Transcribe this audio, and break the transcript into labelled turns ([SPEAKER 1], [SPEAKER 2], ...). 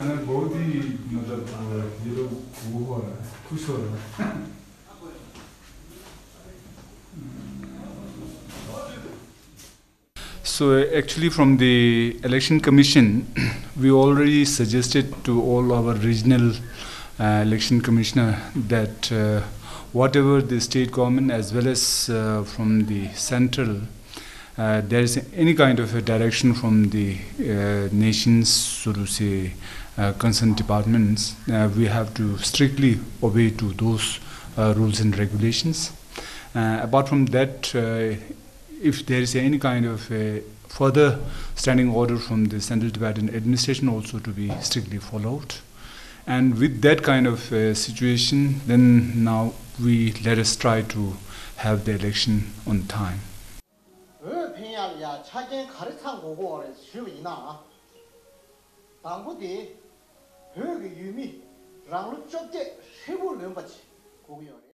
[SPEAKER 1] हमें बहुत ही मतलब ये लोग वो हो रहा है खुश हो रहा है So actually from the election commission we already suggested to all our regional uh, election commissioner that uh, whatever the state government as well as uh, from the central uh, there is any kind of a direction from the uh, nation's so to say uh, concerned departments uh, we have to strictly obey to those uh, rules and regulations uh, apart from that if there is any kind of a further standing order from the central Tibetan administration also to be strictly followed. And with that kind of situation, then now we let us try to have the election on time.
[SPEAKER 2] 해야.야 차겐 가르창 고고 그래. 쉬이나. 당고디 벽이 유미. 랑루 쪽게 쉬고 는 거지. 고기요.